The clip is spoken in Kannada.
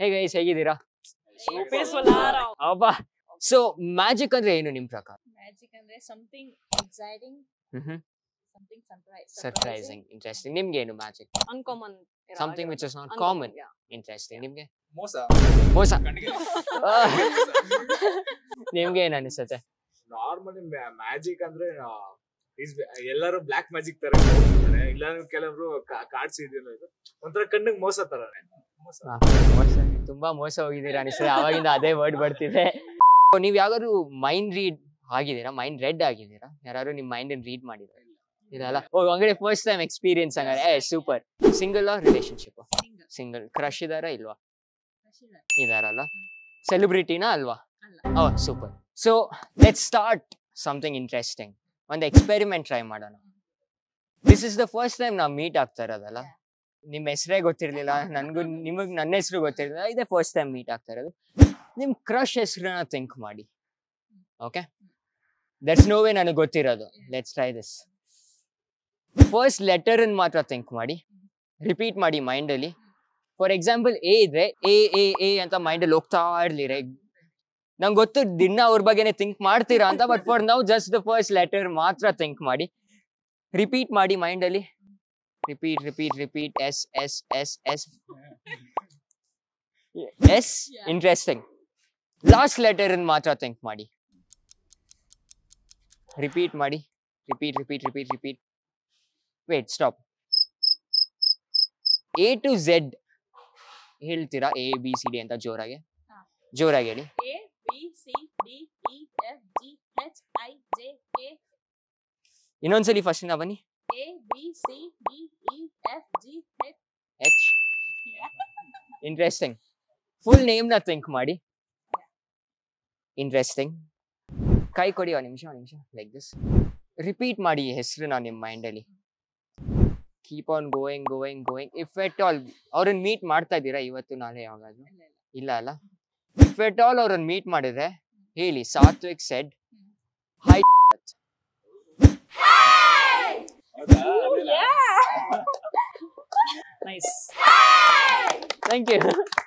ಗೈಸ್ ಹೇಗಿದ್ದೀರಾ? ಅಬ್ಬಾ ಸೊ ಮ್ಯಾಜಿಕ್ ಅಂದ್ರೆ ಏನು ನಿಮ್ ಪ್ರಕಾರ? ಮ್ಯಾಜಿಕ್ ಅಂದ್ರೆ something exciting something surprise surprising interesting ನಿಮ್ಗೆ ಏನು magic uncommon something which is not common interesting ನಿಮ್ಗೆ? ಮೋಸ. ಮೋಸ. ನಿಮ್ಗೆ ಏನ್ ಅನಿಸುತ್ತೆ? ನಾರ್ಮಲಿ ಮ್ಯಾಜಿಕ್ ಅಂದ್ರೆ is- ಎಲ್ಲರೂ ಬ್ಲಾಕ್ ಮ್ಯಾಜಿಕ್ ತರ ಇಲ್ಲ ಕೆಲವರು ಕಾರ್ಡ್ಸ್ ಇದೆಯಲ್ಲ ಇದು. ಒಂಥರ ಕಣ್ಣಿಗೆ ಮೋಸ ತರ ಮೋಸ ತುಂಬಾ ಮೋಸ ಹೋಗಿದ್ದೀರಾ ಅನಿಸ್ತದೆ. ಅವಾಗಿಂದ ಅದೇ ವರ್ಡ್ ಬರ್ತಿದೆ. ನೀವ್ ಯಾವ್ದಾದ್ರು ಮೈಂಡ್ ರೀಡ್ ಆಗಿದ್ದೀರಾ? ಮೈಂಡ್ ರೆಡ್ ಆಗಿದ್ದೀರಾ? ಯಾರು ನಿಮ್ ಮೈಂಡ್ ರೀಡ್ ಮಾಡಿದ್ರೆ? ಇಲ್ಲ. ಅಲ್ಲ? ಓ ಹಂಗಾರೆ ಫಸ್ಟ್ ಟೈಮ್ ಎಕ್ಸ್ಪೀರಿಯನ್ಸ್ ಹಂಗಾರೆ ಏ super single relationship single crush ಇದಾರ ಇಲ್ವಾ? ಇದಾರಲ್ಲ ಸೆಲೆಬ್ರಿಟಿನಾ ಅಲ್ವಾ. ಓ super so let start something interesting ಒಂದು ಎಕ್ಸ್ಪೆರಿಮೆಂಟ್ ಟ್ರೈ ಮಾಡೋಣ. This is the first time ನಾವು ಮೀಟ್ ಆಗ್ತಾ ಇರೋದಲ್ಲ? ನಿಮ್ಮ ಹೆಸರೇ ಗೊತ್ತಿರ್ಲಿಲ್ಲ. ನನಗೂ ನಿಮಗೆ ನನ್ನ ಹೆಸರು ಗೊತ್ತಿರಲಿಲ್ಲ. ಇದೇ ಫಸ್ಟ್ ಟೈಮ್ ಮೀಟ್ ಆಗ್ತಾ ಇರೋದು. ನಿಮ್ ಕ್ರಶ್ ಹೆಸರನ್ನ ಥಿಂಕ್ ಮಾಡಿ. ಓಕೆ ದಟ್ಸ್ ನೋ ವೇ ನನಗೆ ಗೊತ್ತಿರೋದು. Let's try this first letter ಮಾತ್ರ ಥಿಂಕ್ ಮಾಡಿ. ರಿಪೀಟ್ ಮಾಡಿ ಮೈಂಡ್ ಅಲ್ಲಿ. ಫಾರ್ ಎಕ್ಸಾಂಪಲ್ ಎ ಇದ್ರೆ ಎ ಎ ಎ ಅಂತ ಮೈಂಡ್ ಅಲ್ಲಿ ಹೋಗ್ತಾ ಇರ್ಲಿ ನಂಗೆ ಗೊತ್ತು ದಿನ ಅವ್ರ ಬಗ್ಗೆನೇ ಥಿಂಕ್ ಮಾಡ್ತೀರಾ ಅಂತ but for now just the first letter ಮಾತ್ರ ಥಿಂಕ್ ಮಾಡಿ. ರಿಪೀಟ್ ಮಾಡಿ ಮೈಂಡ್ ಅಲ್ಲಿ repeat repeat repeat S S S S S Yeah. Interesting last letter ಮಾತ್ರ ಥಿಂಕ್ ಮಾಡಿ ರಿಪೀಟ್ ಮಾಡಿ repeat repeat repeat repeat wait stop A to Z ಹೇಳ್ತೀರಾ ಎ ಬಿ ಸಿ ಡಿ ಅಂತ ಜೋರಾಗಿ ಹಾ. ಜೋರಾಗಿ ಹೇಳಿ A B C D E F G H I J K ಇನ್ನೊಂದ್ಸಲಿ first ಇಂದ ಬನ್ನಿ A B C D E F G H. H interesting full ನೇಮ್ನ think ಮಾಡಿ. ಇಂಟ್ರೆಸ್ಟಿಂಗ್ ಕೈ ಕೊಡಿ ಒಂದು ನಿಮಿಷ ಒಂದು ನಿಮಿಷ ಲೈಕ್ ದಿಸ್ ರಿಪೀಟ್ ಮಾಡಿ ಈ ಹೆಸರನ್ನ ನಿಮ್ಮ ಮೈಂಡಲ್ಲಿ keep on going going going if at all ಅವ್ರನ್ನ ಮೀಟ್ ಮಾಡ್ತಾ ಇದ್ದೀರಾ ಇವತ್ತು ನಾಳೆ ಯಾವಾಗಾದ್ರೂ? ಇಲ್ಲ ಅಲ್ಲ? ಇಫ್ ಎಟ್ ಆಲ್ ಅವ್ರನ್ನ ಮೀಟ್ ಮಾಡಿದ್ರೆ ಹೇಳಿ Satvik said hi Nice. Hey! Thank you.